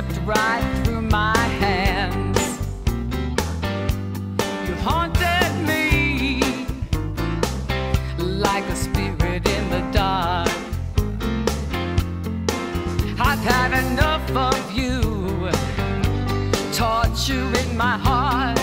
slipped right through my hands. You haunted me like a spirit in the dark. I've had enough of you, taught in my heart.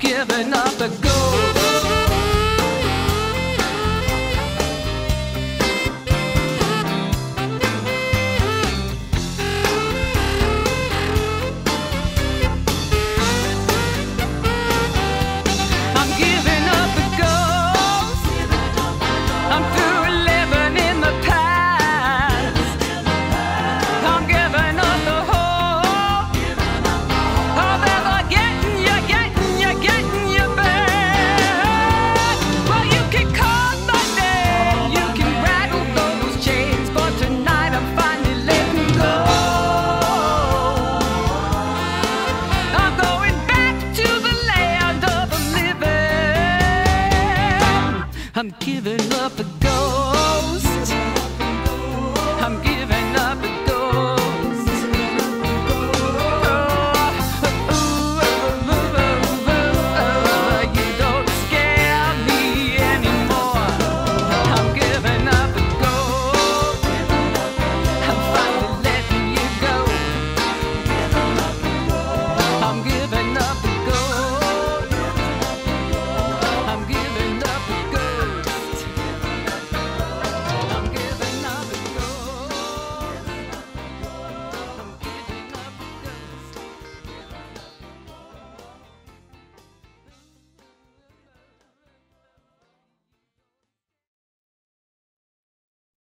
giving up the ghost. giving up the ghost. I'm giving up.